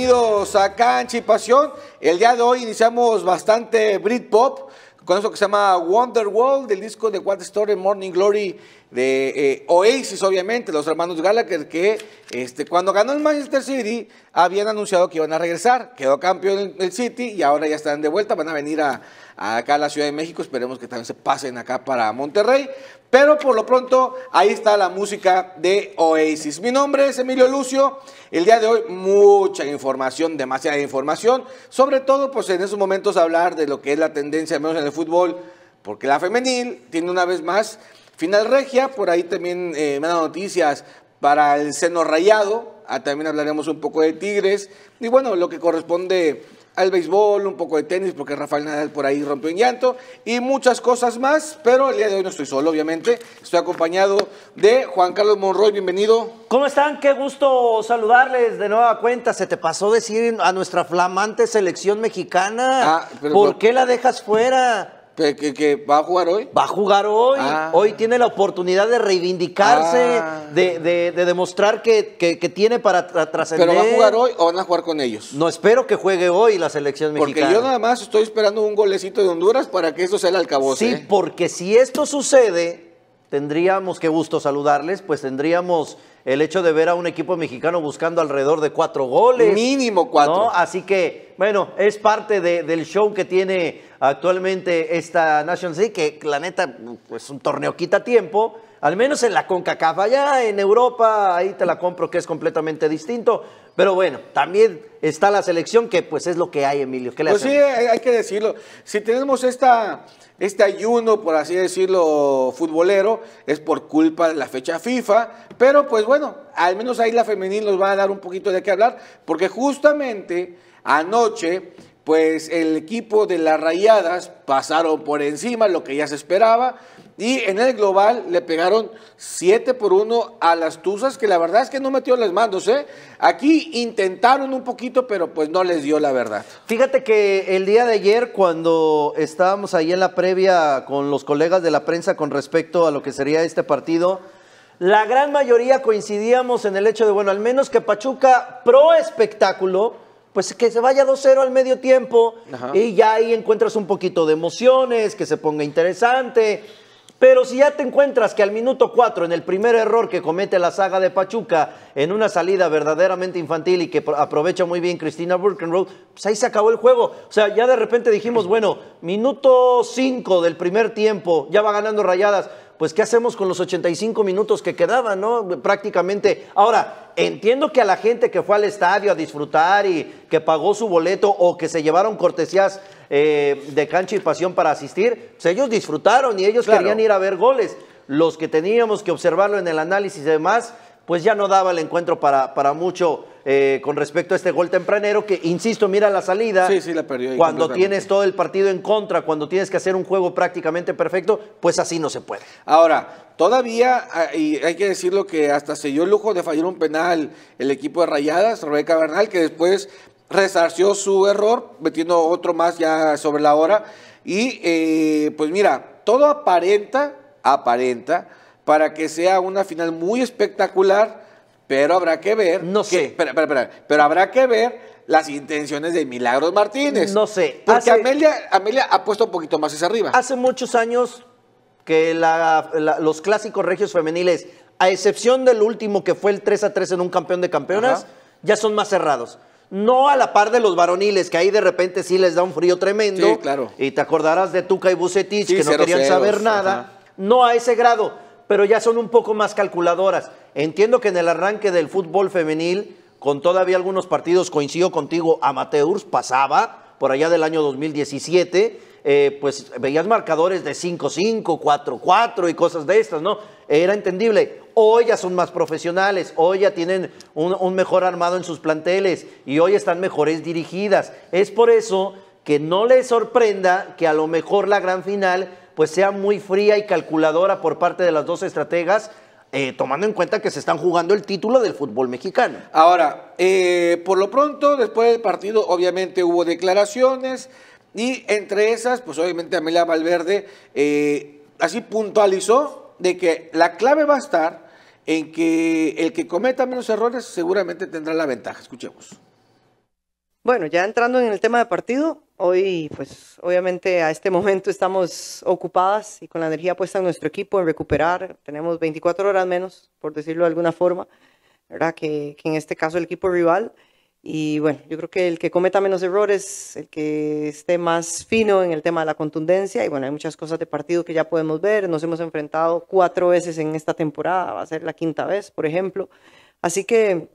bienvenidos a Cancha y Pasión. El día de hoy iniciamos bastante Britpop con eso que se llama Wonder World, del disco de What Story Morning Glory de eh, Oasis, obviamente, los hermanos Gallagher, que este, cuando ganó el Manchester City habían anunciado que iban a regresar. Quedó campeón el City y ahora ya están de vuelta, van a venir a, acá a la Ciudad de México. Esperemos que también se pasen acá para Monterrey. Pero por lo pronto, ahí está la música de Oasis. Mi nombre es Emilio Lucio. El día de hoy, mucha información, demasiada información. Sobre todo, pues en esos momentos hablar de lo que es la tendencia, menos en el fútbol, porque la femenil tiene una vez más final regia. Por ahí también eh, me dan noticias para el seno rayado. Ah, también hablaremos un poco de Tigres. Y bueno, lo que corresponde al béisbol, un poco de tenis, porque Rafael Nadal por ahí rompió en llanto, y muchas cosas más, pero el día de hoy no estoy solo, obviamente. Estoy acompañado de Juan Carlos Monroy, bienvenido. ¿Cómo están? Qué gusto saludarles de nueva cuenta. Se te pasó decir a nuestra flamante selección mexicana, ah, ¿por qué la dejas fuera? ¿Que, va a jugar hoy? Va a jugar hoy. Ah. Hoy tiene la oportunidad de reivindicarse, ah. de, demostrar que, tiene para trascender. ¿Pero va a jugar hoy o van a jugar con ellos? No espero que juegue hoy la selección mexicana. Porque yo nada más estoy esperando un golecito de Honduras para que eso sea el alcabose. Sí, ¿eh? porque si esto sucede, tendríamos, qué gusto saludarles, pues tendríamos el hecho de ver a un equipo mexicano buscando alrededor de cuatro goles. Mínimo cuatro. Así que, bueno, es parte del show que tiene actualmente esta Nations League, que la neta, pues un torneo quita tiempo. Al menos en la CONCACAF, allá en Europa, ahí te la compro que es completamente distinto. Pero bueno, también está la selección que pues es lo que hay, Emilio. pues sí, hay que decirlo. Si tenemos esta, este ayuno, por así decirlo, futbolero, es por culpa de la fecha FIFA. Pero pues bueno, al menos ahí la femenil nos va a dar un poquito de qué hablar, porque justamente anoche pues el equipo de las Rayadas pasaron por encima, lo que ya se esperaba, y en el global le pegaron 7 por 1 a las Tuzas, que la verdad es que no metió las manos, ¿eh? Aquí intentaron un poquito, pero pues no les dio la verdad. Fíjate que el día de ayer, cuando estábamos ahí en la previa con los colegas de la prensa con respecto a lo que sería este partido, la gran mayoría coincidíamos en el hecho de, bueno, al menos que Pachuca, pro espectáculo, pues que se vaya 2-0 al medio tiempo y ya ahí encuentras un poquito de emociones, que se ponga interesante. Pero si ya te encuentras que al minuto 4, en el primer error que comete la saga de Pachuca, en una salida verdaderamente infantil y que aprovecha muy bien Cristina Burkenroth, pues ahí se acabó el juego. O sea, ya de repente dijimos, bueno, minuto 5 del primer tiempo, ya va ganando rayadas pues ¿qué hacemos con los 85 minutos que quedaban, no? Prácticamente. Ahora, entiendo que a la gente que fue al estadio a disfrutar y que pagó su boleto o que se llevaron cortesías eh, de cancha y pasión para asistir, pues ellos disfrutaron y ellos querían ir a ver goles. Los que teníamos que observarlo en el análisis y demás, pues ya no daba el encuentro para, para mucho eh, con respecto a este gol tempranero, que insisto, mira la salida. Sí, sí, la perdió. Cuando tienes todo el partido en contra, cuando tienes que hacer un juego prácticamente perfecto, pues así no se puede. Ahora, todavía, ah, y hay que decirlo que hasta se dio el lujo de fallar un penal el equipo de Rayadas, Rebeca Bernal, que después resarció su error, metiendo otro más ya sobre la hora. Y eh, pues mira, todo aparenta, aparenta, para que sea una final muy espectacular pero habrá que ver. No sé. espera, espera, pero habrá que ver las intenciones de Milagros Martínez. No sé. Porque Amelia, Amelia ha puesto un poquito más hacia arriba. Hace muchos años que los clásicos regios femeniles, a excepción del último que fue el 3 a 3 en un campeón de campeonas, ya son más cerrados. No a la par de los varoniles, que ahí de repente sí les da un frío tremendo. Sí, claro. Y te acordarás de Tuca y Bucetich, que no querían saber nada. No a ese grado, pero ya son un poco más calculadoras. Entiendo que en el arranque del fútbol femenil, con todavía algunos partidos, coincido contigo, amateurs, pasaba, por allá del año 2017, eh, pues veías marcadores de 5-5, 4-4 y cosas de estas, ¿no? Era entendible. Hoy ya son más profesionales, hoy ya tienen un, un mejor armado en sus planteles y hoy están mejores dirigidas. Es por eso que no les sorprenda que a lo mejor la gran final pues sea muy fría y calculadora por parte de las dos estrategas, eh, tomando en cuenta que se están jugando el título del fútbol mexicano. Ahora, eh, por lo pronto, después del partido, obviamente hubo declaraciones y entre esas, pues obviamente Amelia Valverde eh, así puntualizó de que la clave va a estar en que el que cometa menos errores seguramente tendrá la ventaja. Escuchemos. Bueno, ya entrando en el tema de partido, hoy pues obviamente a este momento estamos ocupadas y con la energía puesta en nuestro equipo en recuperar. Tenemos 24 horas menos, por decirlo de alguna forma, ¿verdad? Que, que en este caso el equipo rival. Y bueno, yo creo que el que cometa menos errores, el que esté más fino en el tema de la contundencia, y bueno, hay muchas cosas de partido que ya podemos ver, nos hemos enfrentado cuatro veces en esta temporada, va a ser la quinta vez, por ejemplo. Así que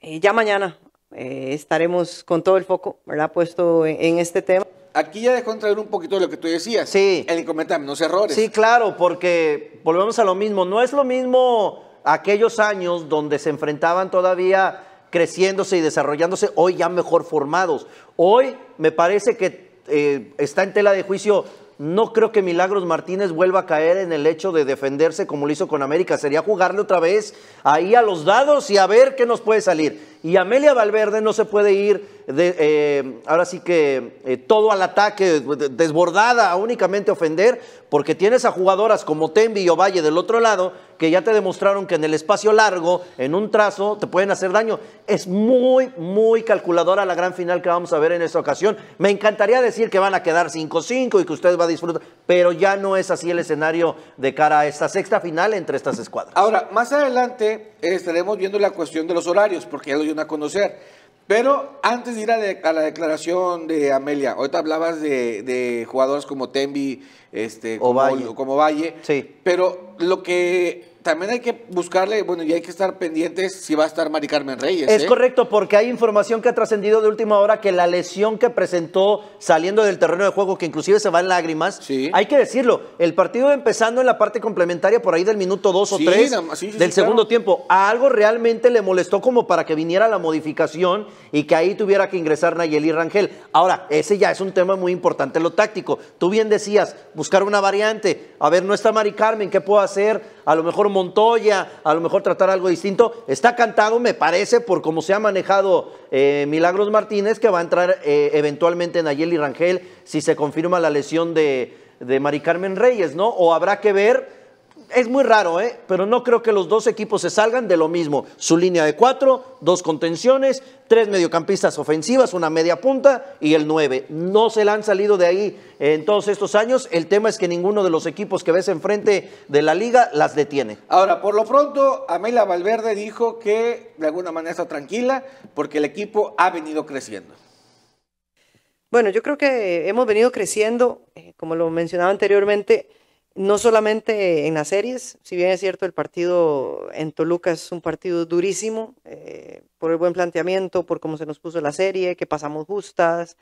eh, ya mañana eh, estaremos con todo el foco, ¿verdad?, puesto en, en este tema. Aquí ya dejó entrar un poquito de lo que tú decías. Sí. El que cometa menos errores. Sí, claro, porque volvemos a lo mismo. No es lo mismo aquellos años donde se enfrentaban todavía creciéndose y desarrollándose, hoy ya mejor formados. Hoy me parece que eh, está en tela de juicio. No creo que Milagros Martínez vuelva a caer en el hecho de defenderse como lo hizo con América. Sería jugarle otra vez ahí a los dados y a ver qué nos puede salir. Y Amelia Valverde no se puede ir, de, eh, ahora sí que eh, todo al ataque, desbordada a únicamente ofender, porque tienes a jugadoras como Tembi y Ovalle del otro lado, que ya te demostraron que en el espacio largo, en un trazo, te pueden hacer daño. Es muy, muy calculadora la gran final que vamos a ver en esta ocasión. Me encantaría decir que van a quedar 5-5 y que usted va a disfrutar, pero ya no es así el escenario de cara a esta sexta final entre estas escuadras. Ahora, más adelante eh, estaremos viendo la cuestión de los horarios, porque ya lo dio a conocer. Pero antes de ir a, de, a, la declaración de Amelia, ahorita hablabas de, de jugadores como Tembi, este, O como, Valle. como Valle. Sí. Pero lo que también hay que buscarle, bueno, y hay que estar pendientes si va a estar Mari Carmen Reyes. Es ¿eh? correcto, porque hay información que ha trascendido de última hora que la lesión que presentó saliendo del terreno de juego, que inclusive se va en lágrimas, Sí. hay que decirlo, el partido empezando en la parte complementaria por ahí del minuto 2 o Sí, 3 nada más, sí, sí, del segundo claro. tiempo. A algo realmente le molestó como para que viniera la modificación y que ahí tuviera que ingresar Nayeli Rangel. Ahora, ese ya es un tema muy importante, lo táctico. Tú bien decías, buscar una variante. A ver, no está Mari Carmen, ¿qué puedo hacer? A lo mejor Montoya, a lo mejor tratar algo distinto. Está cantado, me parece, por cómo se ha manejado eh, Milagros Martínez, que va a entrar eh, eventualmente Nayeli Rangel si se confirma la lesión de, de Mari Carmen Reyes, ¿no? O habrá que ver. Es muy raro, ¿eh? Pero no creo que los dos equipos se salgan de lo mismo. Su línea de cuatro, dos contenciones, tres mediocampistas ofensivas, una media punta y el nueve. No se la han salido de ahí en todos estos años. El tema es que ninguno de los equipos que ves enfrente de la liga las detiene. Ahora, por lo pronto, Amelia Valverde dijo que de alguna manera está tranquila porque el equipo ha venido creciendo. Bueno, yo creo que hemos venido creciendo, eh, como lo mencionaba anteriormente, no solamente en las series, si bien es cierto el partido en Toluca es un partido durísimo, eh, por el buen planteamiento, por cómo se nos puso la serie, que pasamos justas,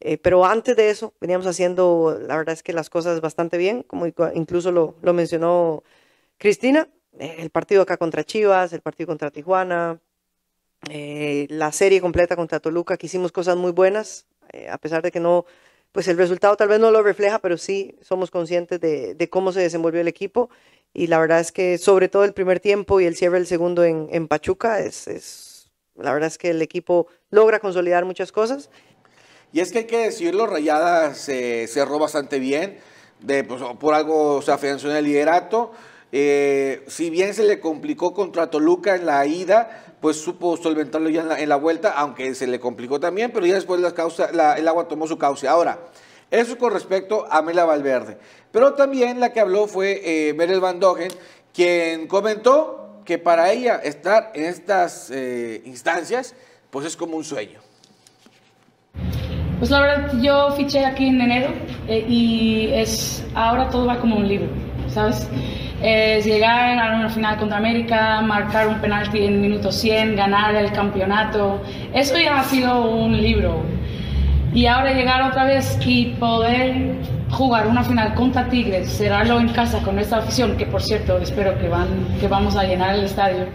eh, pero antes de eso veníamos haciendo, la verdad es que las cosas bastante bien, como incluso lo, lo mencionó Cristina, eh, el partido acá contra Chivas, el partido contra Tijuana, la serie completa contra Toluca, que hicimos cosas muy buenas, a pesar de que no, pues el resultado tal vez no lo refleja, pero sí somos conscientes de, cómo se desenvolvió el equipo. Y la verdad es que sobre todo el primer tiempo y el cierre del segundo en, Pachuca, es, es, la verdad es que el equipo logra consolidar muchas cosas. Y es que hay que decirlo, Rayadas se cerró bastante bien, de, pues, por algo se afianzó en el liderato. Eh, si bien se le complicó contra Toluca en la ida, pues supo solventarlo ya en la, en la vuelta, aunque se le complicó también, pero ya después la causa, la- el agua tomó su cauce. Ahora, eso con respecto a Mela Valverde. Pero también la que habló fue eh, Merel Van Dogen, quien comentó que para ella estar en estas eh, instancias, pues es como un sueño. Pues la verdad, yo fiché aquí en enero eh, y es ahora todo va como un libro, ¿sabes? Es llegar a una final contra América, marcar un penalti en minuto 100, ganar el campeonato, eso ya ha sido un libro. Y ahora llegar otra vez y poder jugar una final contra Tigres, cerrarlo en casa con esta afición, que por cierto espero que, van, que vamos a llenar el estadio,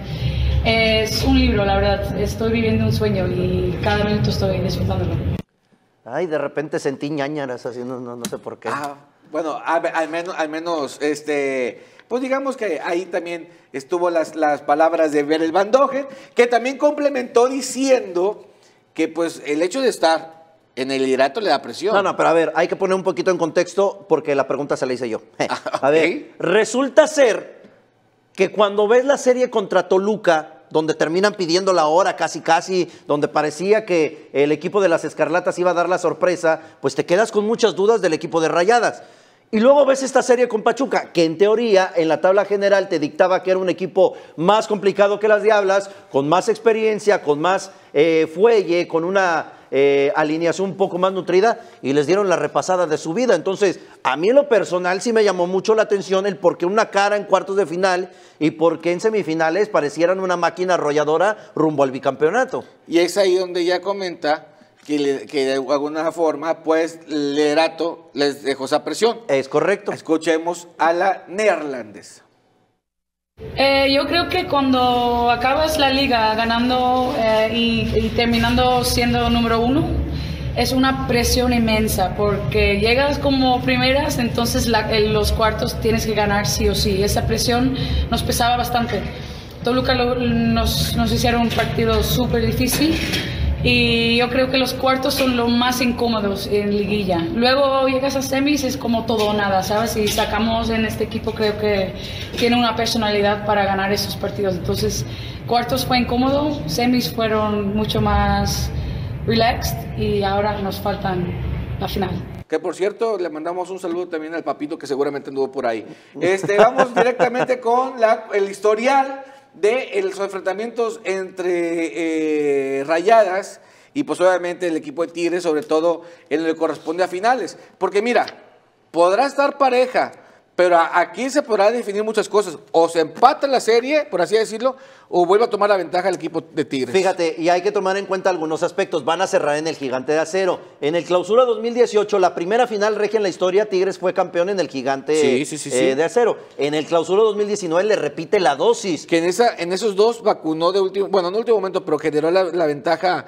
es un libro, la verdad. Estoy viviendo un sueño y cada minuto estoy disfrutándolo. Ay, de repente sentí ñañaras así, no, no, no sé por qué. Ah, bueno, al, al menos, al menos, este, pues digamos que ahí también estuvo las, las palabras de Berel Van Dogen, que también complementó diciendo que pues el hecho de estar en el liderato le da presión. No, no, pero a ver, hay que poner un poquito en contexto porque la pregunta se la hice yo. A ok. ver, resulta ser que cuando ves la serie contra Toluca, donde terminan pidiendo la hora casi casi, donde parecía que el equipo de las Escarlatas iba a dar la sorpresa, pues te quedas con muchas dudas del equipo de Rayadas. Y luego ves esta serie con Pachuca, que en teoría en la tabla general te dictaba que era un equipo más complicado que las Diablas, con más experiencia, con más eh, fuelle, con una eh, alineación un poco más nutrida, y les dieron la repasada de su vida. Entonces, a mí en lo personal sí me llamó mucho la atención el por qué una cara en cuartos de final y por qué en semifinales parecieran una máquina arrolladora rumbo al bicampeonato. Y es ahí donde ya comenta que, que de alguna forma, pues, Lerato les dejó esa presión. Es correcto. Escuchemos a la neerlandesa. Eh, yo creo que cuando acabas la liga ganando eh, y, y, terminando siendo número uno, es una presión inmensa porque llegas como primeras, entonces la, en los cuartos tienes que ganar sí o sí. Esa presión nos pesaba bastante. Toluca lo, nos, nos hicieron un partido súper difícil y yo creo que los cuartos son los más incómodos en liguilla. Luego llegas a semis, es como todo o nada, ¿sabes? Y sacamos en este equipo, creo que tiene una personalidad para ganar esos partidos. Entonces, cuartos fue incómodo, semis fueron mucho más relaxed y ahora nos faltan la final. Que por cierto, le mandamos un saludo también al papito que seguramente anduvo por ahí. Este, vamos directamente con la, el historial de los enfrentamientos entre eh, Rayadas y pues obviamente el equipo de Tigres, sobre todo en lo que corresponde a finales. Porque mira, podrá estar pareja, pero aquí se podrá definir muchas cosas. O se empata la serie, por así decirlo, o vuelve a tomar la ventaja el equipo de Tigres. Fíjate, y hay que tomar en cuenta algunos aspectos. Van a cerrar en el Gigante de Acero. En el Clausura 2018, la primera final regia en la historia, Tigres fue campeón en el Gigante sí, sí, sí, eh, de Acero. En el Clausura 2019 le repite la dosis. Que en, esa, en esos dos vacunó de último, bueno, no último momento, pero generó la, la ventaja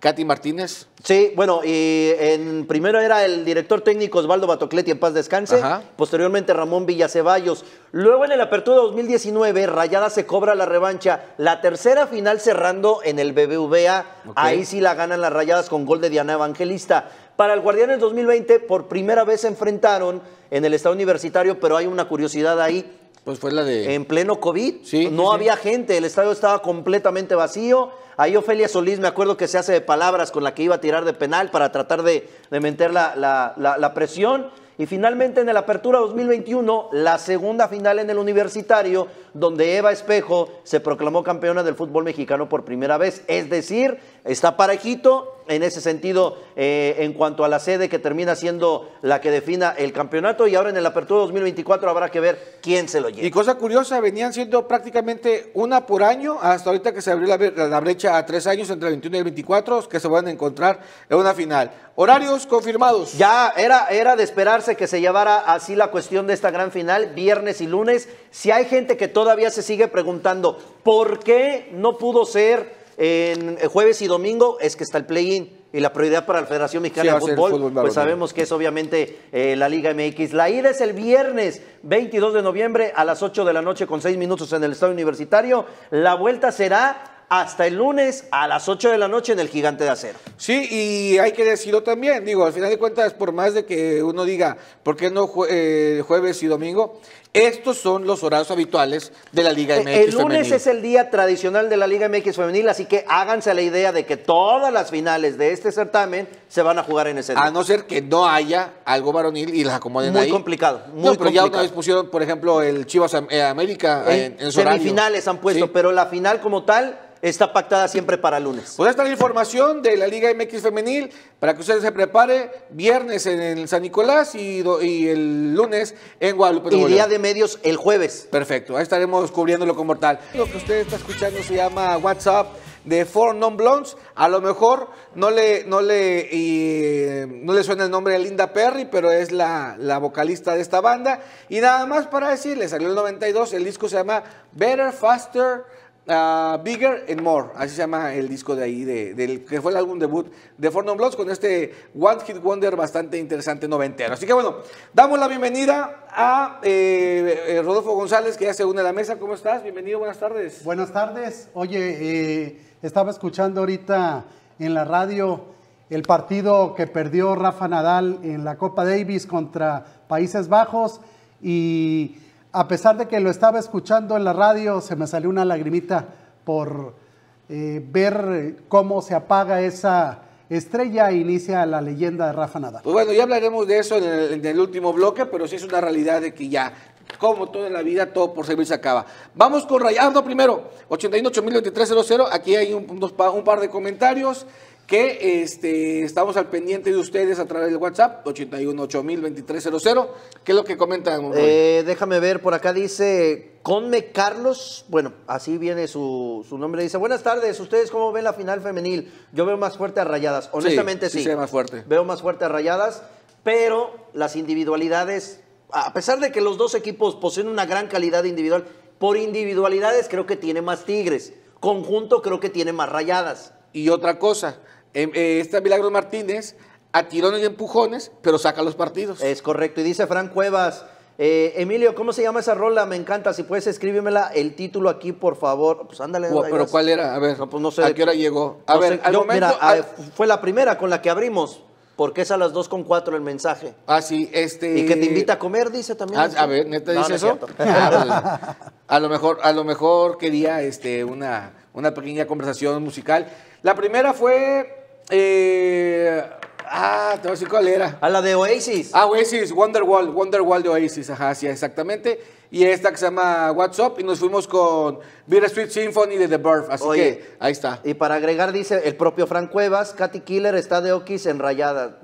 Katy Martínez. Sí, bueno, y en, primero era el director técnico Osvaldo Batocletti en paz descanse, Ajá. posteriormente Ramón Villaceballos. Luego en el Apertura 2019, Rayada se cobra la revancha, la tercera final cerrando en el BBVA, ahí sí la ganan las Rayadas con gol de Diana Evangelista. Para el Guardianes 2020, por primera vez se enfrentaron en el Estado Universitario, pero hay una curiosidad ahí, Pues fue la de... en pleno COVID, Sí, no sí, sí. había gente, el estadio estaba completamente vacío. Ahí Ofelia Solís, me acuerdo que se hace de palabras con la que iba a tirar de penal para tratar de, de meter la, la- la- la presión. Y finalmente en el Apertura 2021, la segunda final en el Universitario, donde Eva Espejo se proclamó campeona del fútbol mexicano por primera vez. Es decir, está parejito en ese sentido eh, en cuanto a la sede que termina siendo la que defina el campeonato. Y ahora en el Apertura 2024 habrá que ver quién se lo lleva. Y cosa curiosa, venían siendo prácticamente una por año, hasta ahorita que se abrió la, bre- la brecha a tres años entre el 21 y el 24, que se van a encontrar en una final. Horarios confirmados. Ya era, era de esperarse que se llevara así la cuestión de esta gran final, viernes y lunes. Si hay gente que todavía se sigue preguntando por qué no pudo ser en jueves y domingo, es que está el play-in y la prioridad para la Federación Mexicana de Fútbol, fútbol pues sabemos que es obviamente eh, la Liga MX. La ida es el viernes 22 de noviembre a las 8 de la noche con 6 minutos en el Estadio Universitario. La vuelta será hasta el lunes a las 8 de la noche en el Gigante de Acero. Sí, y hay que decirlo también, digo, al final de cuentas, por más de que uno diga, ¿por qué no jue- eh, jueves y domingo? Estos son los horarios habituales de la Liga MX. Eh, El lunes femenil. es el día tradicional de la Liga MX femenil, así que háganse la idea de que todas las finales de este certamen se van a jugar en ese día. A no ser que no haya algo varonil y las acomoden Muy ahí. complicado, muy no, pero ya una vez pusieron, por ejemplo, el Chivas eh, América en, en su horario. semifinales han puesto, Sí. pero la final como tal está pactada siempre para el lunes. Pues esta es la información de la Liga MX femenil para que usted se prepare viernes en el San Nicolás y, y el lunes en Guadalupe. Y día de medios el jueves. Perfecto, ahí estaremos cubriéndolo como tal. Lo que usted está escuchando se llama WhatsApp de Four Non Blondes. A lo mejor no le, no le, no le suena el nombre de Linda Perry, pero es la, la vocalista de esta banda. Y nada más para decirle, salió el 92, el disco se llama Better, Faster, ah, Bigger and More. Así se llama el disco de ahí, de, que fue el álbum debut de Four Non Blondes con este One Hit Wonder bastante interesante noventero. Así que bueno, damos la bienvenida a eh, eh, Rodolfo González, que ya se une a la mesa. ¿Cómo estás? Bienvenido, buenas tardes. Buenas tardes. Oye, eh, estaba escuchando ahorita en la radio el partido que perdió Rafa Nadal en la Copa Davis contra Países Bajos y a pesar de que lo estaba escuchando en la radio, se me salió una lagrimita por eh, ver cómo se apaga esa estrella e inicia la leyenda de Rafa Nadal. Pues bueno, ya hablaremos de eso en el, último bloque, pero sí es una realidad de que ya, como todo en la vida, todo por servir se acaba. Vamos con Rayados, no, primero, 81.023.00, aquí hay un par de comentarios que este, estamos al pendiente de ustedes a través del WhatsApp, 81.023.00, ¿qué es lo que comentan? Eh, déjame ver, por acá dice Conme Carlos, bueno, así viene su, su nombre, dice, buenas tardes, ¿ustedes cómo ven la final femenil? Yo veo más fuerte a Rayadas, honestamente sí sí. más fuerte. Veo más fuerte a Rayadas, pero las individualidades, a pesar de que los dos equipos poseen una gran calidad individual, por individualidades creo que tiene más Tigres, conjunto creo que tiene más Rayadas. Y otra cosa, em, eh, esta Milagros Martínez a tirones y empujones, pero saca los partidos. Es correcto. Y dice Fran Cuevas, eh, Emilio, ¿cómo se llama esa rola? Me encanta. Si puedes escríbemela el título aquí, por favor. Pues ándale. Ahí pero. ¿cuál era? A ver, No, pues no sé. ¿a qué hora llegó? A No ver, sé, al yo, momento... mira, al- fue la primera con la que abrimos, porque es a las 2 con 4 el mensaje. Ah, sí, este... Y que te invita a comer, dice también. Ah, a ver, ¿neta dice no eso? Ah, pues, a lo mejor, a lo mejor quería este, una, una pequeña conversación musical. La primera fue... eh, ah, te voy a decir cuál era. A la de Oasis. Ah, Oasis, Wonderwall, Wonderwall de Oasis, ajá, sí, exactamente. Y esta que se llama What's Up, y nos fuimos con Beer Street Symphony de The Birth, así Oye. que ahí está. Y para agregar, dice el propio Fran Cuevas, Katy Killer está de Oquis en rayada.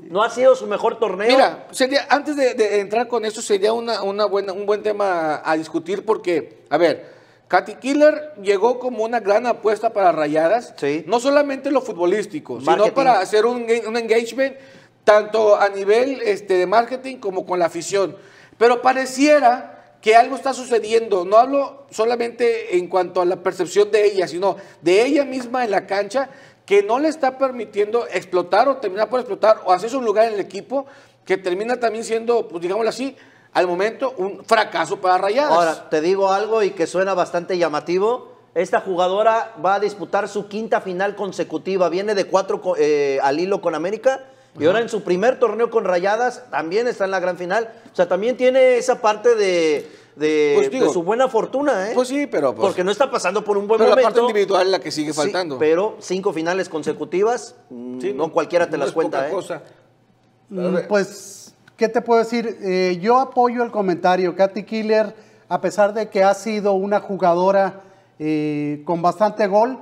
No ha sido su mejor torneo. Mira, sería, antes de, de entrar con esto, sería una, una buena, un buen tema a discutir porque, a ver, Katy Killer llegó como una gran apuesta para Rayadas, Sí. no solamente en lo futbolístico, sino para hacer un, un engagement tanto a nivel este, de marketing como con la afición. Pero pareciera que algo está sucediendo, no hablo solamente en cuanto a la percepción de ella, sino de ella misma en la cancha, que no le está permitiendo explotar o terminar por explotar o hacerse un lugar en el equipo que termina también siendo, pues digámoslo así, al momento un fracaso para Rayadas. Ahora, te digo algo y que suena bastante llamativo. Esta jugadora va a disputar su quinta final consecutiva. Viene de cuatro eh, al hilo con América. Y ahora en su primer torneo con Rayadas también está en la gran final. O sea, también tiene esa parte de, de- Pues digo, de su buena fortuna, ¿eh? pues sí, pero, pues- Porque no está pasando por un buen pero la momento. parte individual es la que sigue Sí, faltando. pero cinco finales consecutivas, Sí, no cualquiera te no las es cuenta, poca ¿eh? cosa. Mm, Pues, ¿qué te puedo decir? Eh, yo apoyo el comentario. Katy Killer, a pesar de que ha sido una jugadora eh, con bastante gol,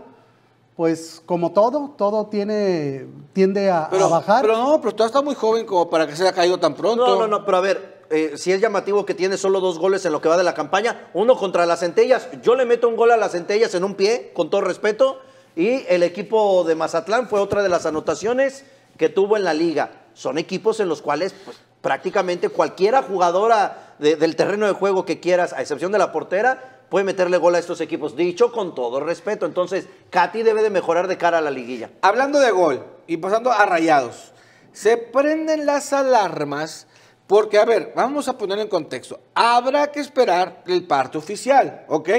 pues como todo, todo tiene, tiende a, bajar. pero no, pero todavía está muy joven como para que se haya caído tan pronto. No, no, no, pero a ver, eh, si es llamativo que tiene solo dos goles en lo que va de la campaña, uno contra las centellas, yo le meto un gol a las centellas en un pie, con todo respeto, y el equipo de Mazatlán fue otra de las anotaciones que tuvo en la liga. Son equipos en los cuales pues, prácticamente cualquiera jugadora de- del terreno de juego que quieras, a excepción de la portera, puede meterle gol a estos equipos. Dicho con todo respeto. Entonces, Katy debe de mejorar de cara a la liguilla. Hablando de gol y pasando a rayados, se prenden las alarmas porque, a ver, vamos a ponerlo en contexto. Habrá que esperar el parte oficial, ¿ok?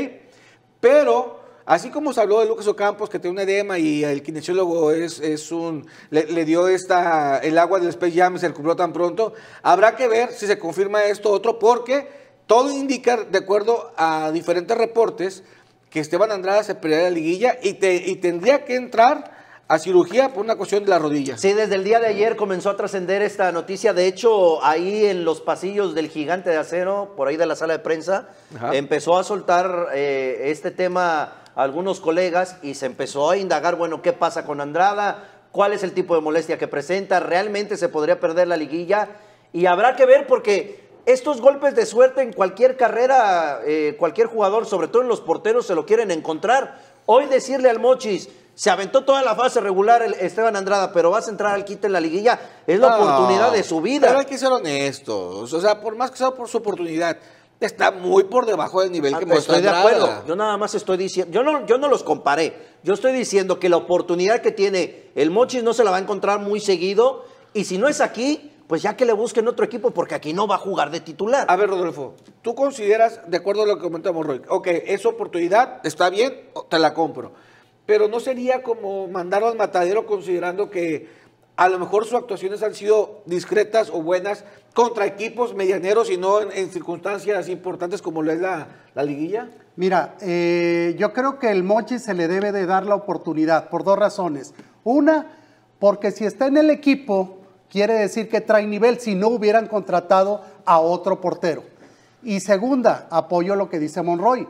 Pero, así como se habló de Lucas Ocampos, que tiene un edema y el kinesiólogo es, es un, le, le dio esta, el agua del Space Jam y se recuperó tan pronto, habrá que ver si se confirma esto otro, porque todo indica, de acuerdo a diferentes reportes, que Esteban Andrada se perdería la liguilla y, te- y tendría que entrar a cirugía por una cuestión de la rodilla. Sí, desde el día de ayer comenzó a trascender esta noticia. De hecho, ahí en los pasillos del gigante de acero, por ahí de la sala de prensa, Ajá. empezó a soltar eh, este tema a algunos colegas y se empezó a indagar, bueno, ¿qué pasa con Andrada? ¿Cuál es el tipo de molestia que presenta? ¿Realmente se podría perder la liguilla? Y habrá que ver porque estos golpes de suerte en cualquier carrera, eh, cualquier jugador, sobre todo en los porteros, se lo quieren encontrar. Hoy decirle al Mochis, se aventó toda la fase regular el Esteban Andrada, pero vas a entrar al quite en la liguilla, es la No, oportunidad de su vida. Pero hay que ser honestos. O sea, por más que sea por su oportunidad, está muy por debajo del nivel Ah, que muestra Estoy de acuerdo. Yo nada más estoy diciendo, yo no, yo no los comparé. Yo estoy diciendo que la oportunidad que tiene el Mochis no se la va a encontrar muy seguido. Y si no es aquí, pues ya que le busquen otro equipo, porque aquí no va a jugar de titular. A ver, Rodolfo, tú consideras, de acuerdo a lo que comentamos, Roy, ok, esa oportunidad está bien, te la compro. Pero no sería como mandarlo al matadero considerando que a lo mejor sus actuaciones han sido discretas o buenas contra equipos medianeros y no en, circunstancias importantes como lo es la, la liguilla. Mira, eh, yo creo que el Mochi se le debe de dar la oportunidad por dos razones. Una, porque si está en el equipo, quiere decir que trae nivel si no hubieran contratado a otro portero. Y segunda, apoyo lo que dice Monroy.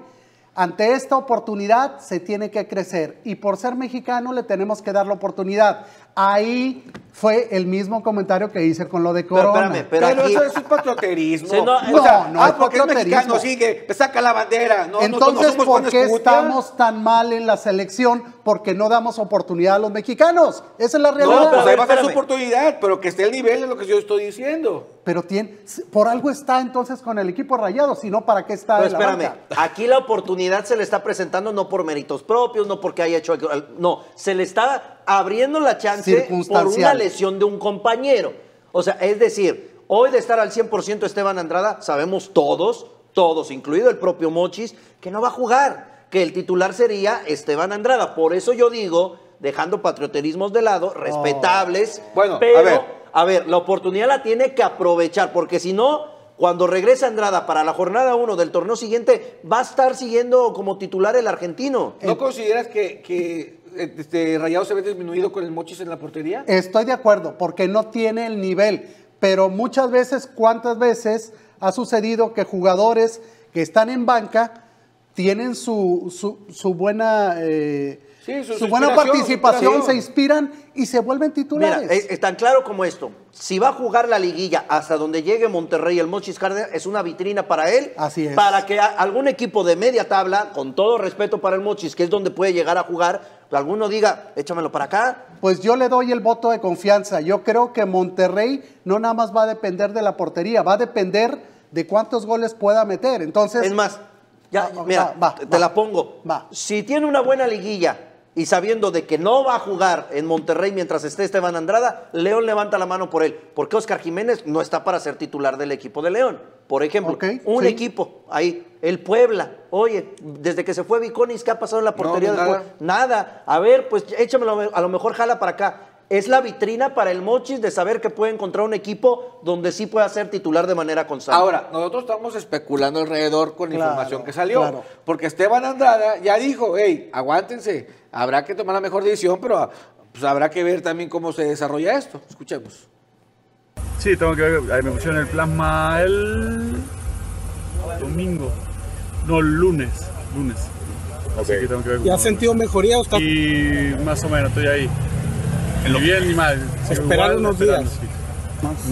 Ante esta oportunidad se tiene que crecer y por ser mexicano le tenemos que dar la oportunidad. Ahí fue el mismo comentario que hice con lo de Pero Corona. espérame, pero Pero, aquí- eso es un patrioterismo. Sí, no, O sea, no, no ah, es porque es mexicano, sigue, saca la bandera. No, no, no Entonces, somos ¿por qué escucha. estamos tan mal en la selección? Porque no damos oportunidad a los mexicanos. Esa es la No, realidad. pues ver, ahí va a ser su oportunidad, pero que esté el nivel de lo que yo estoy diciendo. Pero tiene, por algo está entonces con el equipo rayado, si no, ¿para qué está Pero en la espérame, banca? aquí la oportunidad se le está presentando no por méritos propios, no porque haya hecho... No, se le está abriendo la chance por una lesión de un compañero. O sea, es decir, hoy de estar al 100% Esteban Andrada, sabemos todos, todos, incluido el propio Mochis, que no va a jugar, que el titular sería Esteban Andrada. Por eso yo digo, dejando patrioterismos de lado, respetables, Bueno, a pero... ver. A ver, la oportunidad la tiene que aprovechar, porque si no, cuando regrese Andrada para la jornada 1 del torneo siguiente, va a estar siguiendo como titular el argentino. ¿No consideras que, que este, Rayado se ve disminuido con el Mochis en la portería? Estoy de acuerdo, porque no tiene el nivel. Pero muchas veces, ¿cuántas veces ha sucedido que jugadores que están en banca tienen su, su, su buena, eh, Sí, su- su su buena participación, su se inspiran y se vuelven Mira, titulares? es, es tan claro como esto. Si va a jugar la liguilla hasta donde llegue Monterrey, el Mochis Cárdenas, es una vitrina para él. Así es. Para que algún equipo de media tabla, con todo respeto para el Mochis, que es donde puede llegar a jugar, alguno diga, échamelo para acá. Pues yo le doy el voto de confianza. Yo creo que Monterrey no nada más va a depender de la portería, va a depender de cuántos goles pueda meter. Entonces, Es más, ya, Va, va, mira, va, te va. la pongo. Va. Si tiene una buena liguilla y sabiendo de que no va a jugar en Monterrey mientras esté Esteban Andrada, León levanta la mano por él. Porque Oscar Jiménez no está para ser titular del equipo de León. Por ejemplo, un sí. equipo ahí, el Puebla. Oye, desde que se fue Viconis, ¿qué ha pasado en la portería No, del nada. Puebla? Nada. A ver, pues échamelo, a lo mejor jala para acá. Es la vitrina para el Mochis de saber que puede encontrar un equipo donde sí pueda ser titular de manera constante. Ahora, nosotros estamos especulando alrededor con la Claro, información que salió. claro. Porque Esteban Andrada ya dijo, hey, aguántense, habrá que tomar la mejor decisión, pero ah, pues, habrá que ver también cómo se desarrolla esto. Escuchemos. Sí, tengo que ver, ahí me pusieron el plasma el domingo, no, el lunes, lunes. Así que tengo que ver ¿Y has sentido mejoría o estás Y más o menos estoy ahí. Ni bien ni mal. sigo Esperar igual, unos días. sí.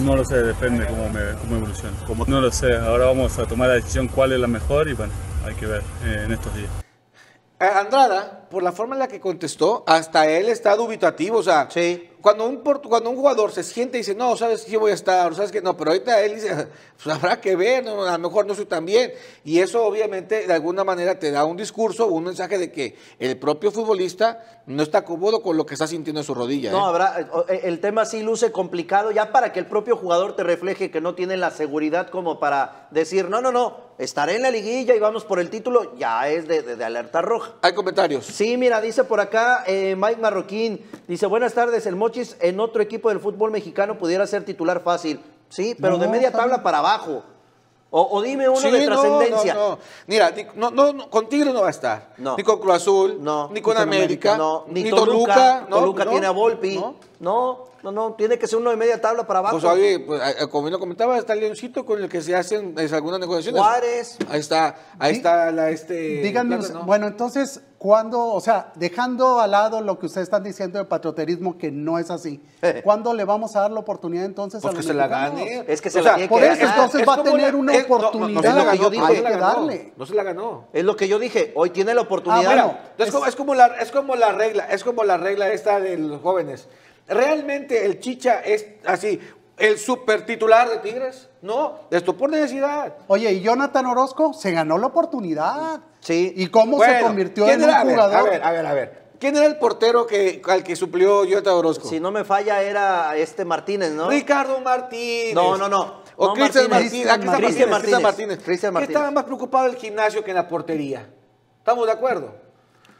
No lo sé, depende cómo, me, cómo evoluciona. Como no lo sé, ahora vamos a tomar la decisión cuál es la mejor y bueno, hay que ver eh, en estos días. Eh, Andrada, por la forma en la que contestó, hasta él está dubitativo. O sea, Sí. cuando, un, cuando un jugador se siente y dice, no, sabes que voy a estar, sabes que no, pero ahorita él dice, pues habrá que ver, no, a lo mejor no soy tan bien. Y eso obviamente de alguna manera te da un discurso, un mensaje de que el propio futbolista no está cómodo con lo que está sintiendo en su rodilla. No, ¿eh? habrá, eh, el tema sí luce complicado ya para que el propio jugador te refleje que no tiene la seguridad como para decir, no, no, no, estaré en la liguilla y vamos por el título, ya es de, de- de alerta roja. Hay comentarios. Sí, mira, dice por acá eh, Mike Marroquín, dice, buenas tardes, el Mochis en otro equipo del fútbol mexicano pudiera ser titular fácil. Sí, pero de media tabla bien. para abajo. O, o dime uno Sí, de no, trascendencia. No, no. Mira, no, no, no, con Tigre no va a estar. No. Ni con Cruz Azul, No. ni con Ni con América, No, ni, ni Toluca. ¿no? Toluca ¿no? tiene a Volpi. ¿No? No, no, no, tiene que ser uno de media tabla para abajo. Pues oye, pues, eh, como lo comentaba, está el Leoncito con el que se hacen eh, algunas negociaciones. Juárez. Ahí está, ahí Dí- está la este. Díganme, ¿no? bueno, entonces, ¿cuándo, o sea, dejando al lado lo que ustedes están diciendo de patrioterismo, que no es así, ¿cuándo le vamos a dar la oportunidad entonces Pues a que los se la mexicanos? gane. Es que se O la sea, tiene por que eso, ganar. entonces es va a tener la- una es- no, no, no oportunidad. se la que yo dije. no la Hay que darle. No se la ganó. Es lo que yo dije, hoy tiene la Ah, oportunidad. Bueno, es, como, es como la, es como la regla, es como la regla esta de los jóvenes. ¿Realmente el Chicha es así, el super titular de Tigres? No, esto por necesidad. Oye, y Jonathan Orozco se ganó la oportunidad. Sí. ¿Y cómo se convirtió ¿quién en un era? A ver, jugador? A ver, a ver, a ver. ¿Quién era el portero que, al que suplió Jonathan Orozco? Si no me falla era este Martínez, ¿no? Ricardo Martínez. No, no, no. O No, Cristian Martínez. Martínez. Ah, Cristian Martínez. Cristian Martínez. Martínez. Cristian ¿Qué Martínez. estaba más preocupado el gimnasio que en la portería? ¿Estamos de acuerdo?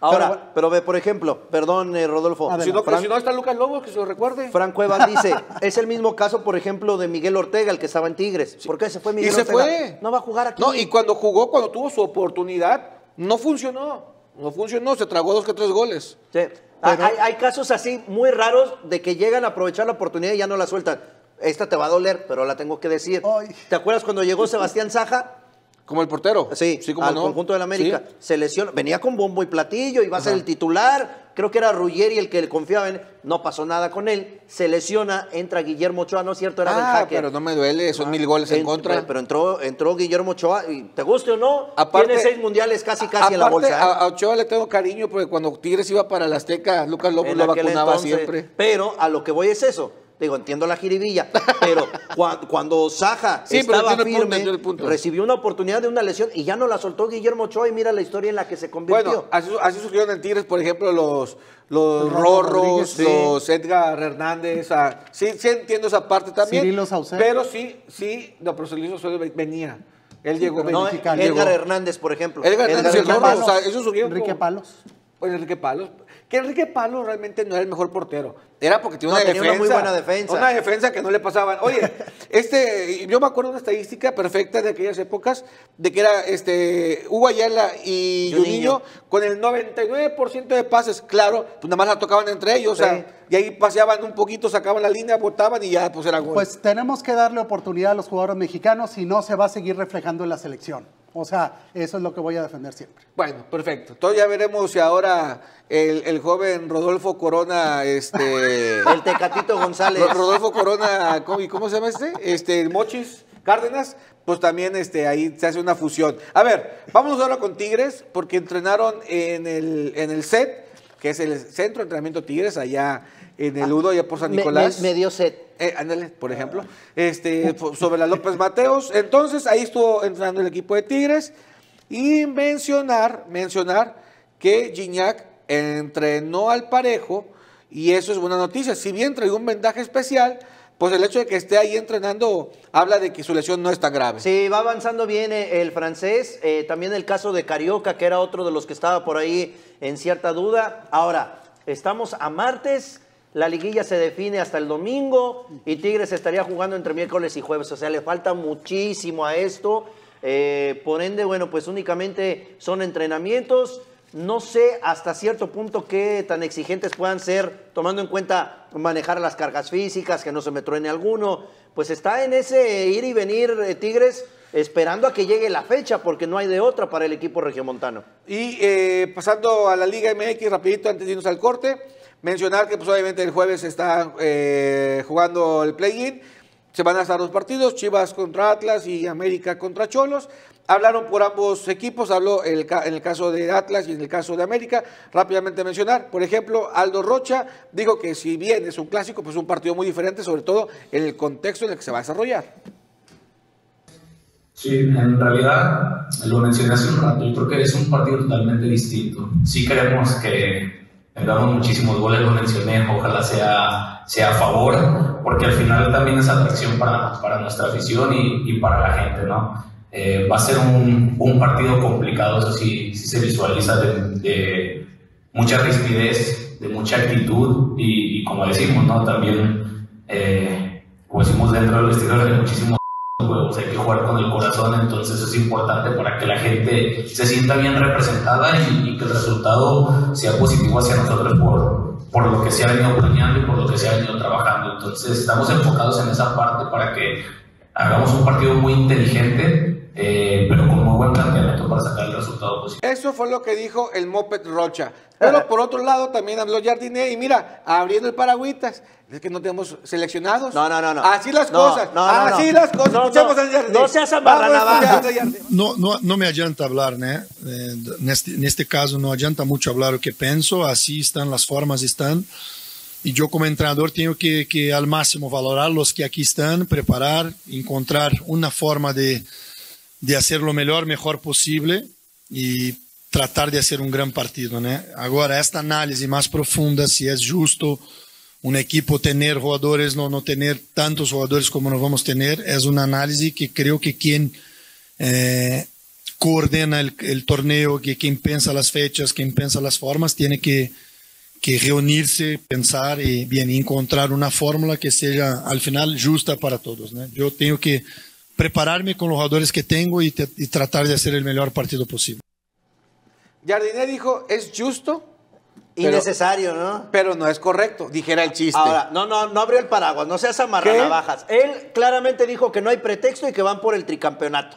Ahora, Pero pero, ve, por ejemplo, perdón, eh, Rodolfo. Si no, Fran- si no está Lucas Lobos, que se lo recuerde. Frank Cuevas dice, es el mismo caso, por ejemplo, de Miguel Ortega, el que estaba en Tigres. ¿Por qué se fue Miguel y se Ortega? fue. No va a jugar aquí. No, y cuando jugó, cuando tuvo su oportunidad, no funcionó. No funcionó, se tragó dos que tres goles. Sí. hay, hay casos así muy raros de que llegan a aprovechar la oportunidad y ya no la sueltan. Esta te va a doler, pero la tengo que decir. Ay. ¿Te acuerdas cuando llegó Sebastián Saja? Como el portero. Sí, como al no. conjunto del América. Sí. Se lesiona, venía con bombo y platillo, iba a ser el titular. Creo que era Ruggeri el que le confiaba en. No pasó nada con él. Se lesiona, entra Guillermo Ochoa, ¿no es cierto? Era Ah, pero no me duele, son mil goles en contra. Pero entró, entró Guillermo Ochoa, y te guste o no, Aparte- tiene seis mundiales casi casi en la bolsa. ¿eh? A, Ochoa le tengo cariño porque cuando Tigres iba para la Azteca, Lucas López lo vacunaba entonces. siempre. Pero a lo que voy es eso. Digo, entiendo la jiribilla, pero cua- cuando Saja Sí, estaba punto, firme, tiene punto. recibió una oportunidad de una lesión y ya no la soltó Guillermo Ochoa y mira la historia en la que se convirtió. Bueno, así, así surgieron en Tigres, por ejemplo, los, los Rorros, sí. los Edgar Hernández. ah, sí, sí entiendo esa parte también. Cirilo Saucedo. Pero sí, sí, no, pero Cirilo Saucedo venía. Él llegó. no, Edgar llegó. Hernández, por ejemplo. Edgar Hernández, el Palos. Rorro, o sea, esos surgieron Enrique como- Palos. Pues Enrique Palos. Que Enrique Palos realmente no era el mejor portero. Era porque tenía No, una tenía una muy buena defensa. Una defensa que no le pasaban. Oye, este, yo me acuerdo de una estadística perfecta de aquellas épocas, de que era este Hugo Ayala y Juninho. Con el 99% de pases. Claro, pues nada más la tocaban entre ellos. O sea, y ahí paseaban un poquito, sacaban la línea, botaban y ya, pues era gol. Pues tenemos que darle oportunidad a los jugadores mexicanos, si no se va a seguir reflejando en la selección. O sea, eso es lo que voy a defender siempre. Bueno, perfecto. Entonces ya veremos si ahora el, el joven Rodolfo Corona, este... El Tecatito González. Ro- Rodolfo Corona, ¿cómo, y cómo se llama este? Este, Mochis Cárdenas, pues también este, ahí se hace una fusión. A ver, vámonos ahora con Tigres, porque entrenaron en el, en el set, que es el Centro de Entrenamiento Tigres, allá en el Udo, allá por San Ah, Me- Nicolás. Me, me dio sed. Eh, ándale, por ejemplo, este, sobre la López Mateos. Entonces, ahí estuvo entrenando el equipo de Tigres. Y mencionar, mencionar que Gignac entrenó al parejo, y eso es buena noticia. Si bien trae un vendaje especial, pues el hecho de que esté ahí entrenando habla de que su lesión no es tan grave. Sí, va avanzando bien eh, el francés. eh, también el caso de Carioca, que era otro de los que estaba por ahí en cierta duda. Ahora, estamos a martes. La liguilla se define hasta el domingo y Tigres estaría jugando entre miércoles y jueves. O sea, le falta muchísimo a esto. Eh, por ende, bueno, pues únicamente son entrenamientos. No sé hasta cierto punto qué tan exigentes puedan ser, tomando en cuenta manejar las cargas físicas, que no se me truene alguno. Pues está en ese ir y venir eh, Tigres, esperando a que llegue la fecha, porque no hay de otra para el equipo regiomontano. Y eh, pasando a la Liga MX rapidito antes de irnos al corte, mencionar que pues obviamente el jueves está eh, jugando el play-in, se van a estar dos partidos, Chivas contra Atlas y América contra Cholos. Hablaron por ambos equipos, habló el en el caso de Atlas y en el caso de América. Rápidamente mencionar, por ejemplo, Aldo Rocha dijo que si bien es un clásico, pues es un partido muy diferente, sobre todo en el contexto en el que se va a desarrollar. Sí, en realidad lo mencioné hace un rato, yo creo que es un partido totalmente distinto. Sí queremos que tengamos muchísimos goles, lo mencioné, ojalá sea, sea a favor, porque al final también es atracción para, para nuestra afición y, y para la gente, ¿no? Eh, va a ser un, un partido complicado, eso sí, sí se visualiza de, de mucha rispidez, de mucha actitud y, como decimos, ¿no? También, eh, como decimos dentro del vestidor, hay muchísimos juegos, hay que jugar con el corazón, entonces es importante para que la gente se sienta bien representada y, y que el resultado sea positivo hacia nosotros por, por lo que se ha venido planeando y por lo que se ha venido trabajando. Entonces estamos enfocados en esa parte para que hagamos un partido muy inteligente, eh, pero con muy buen planteamiento para sacar el resultado positivo. Eso fue lo que dijo el Moped Rocha. Pero por otro lado también habló Jardiné y mira, abriendo el paragüitas, es que no tenemos seleccionados. No, no, no, no. Así las No, cosas. no, no, así no. las cosas. No, Escuchemos no. a Jardiné. No seas. Não, não, não me adianta falar, né? Eh, Neste, neste caso, não adianta muito falar o que penso, assim estão as formas estão. E eu, como treinador, tenho que, que ao máximo valorar os que aqui estão, preparar, encontrar uma forma de, de fazer o melhor, melhor possível e tratar de fazer um grande partido, né? Agora, esta análise mais profunda, se é justo um equipo ter jogadores, não, não ter tantos jogadores como nós vamos ter, é uma análise que creio que quem eh, coordena el, el torneo, que quien piensa las fechas, quien piensa las formas, tiene que, que reunirse, pensar y bien encontrar una fórmula que sea al final justa para todos. ¿no? Yo tengo que prepararme con los jugadores que tengo y, te- y tratar de hacer el mejor partido posible. Jardiné dijo, es justo, pero- Innecesario, ¿no? pero no es correcto, dijera el chiste. Ahora, no, no, no abrió el paraguas, no seas amarranavajas. Él claramente dijo que no hay pretexto y que van por el tricampeonato.